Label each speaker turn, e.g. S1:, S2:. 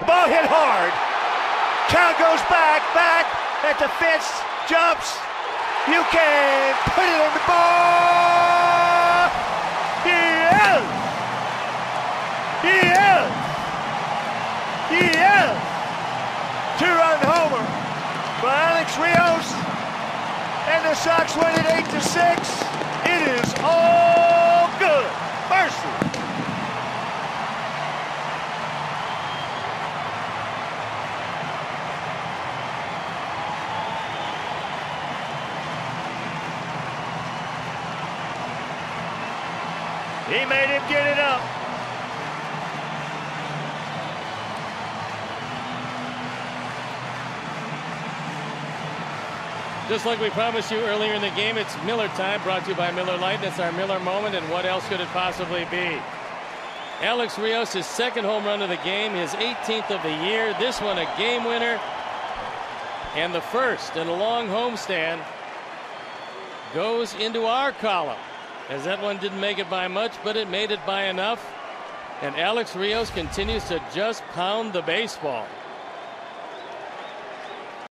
S1: The ball hit hard. Count goes back, back at the fence, jumps. You can put it on the ball. Is. He is. Two-run homer by Alex Rios, and the Sox win it eight to six. It is all He made him get it up.
S2: Just like we promised you earlier in the game, it's Miller time, brought to you by Miller Lite. That's our Miller moment, and what else could it possibly be? Alex Rios, his second home run of the game, his 18th of the year. This one a game winner. And the first in a long homestand goes into our column. As that one didn't make it by much, but it made it by enough. And Alex Rios continues to just pound the baseball.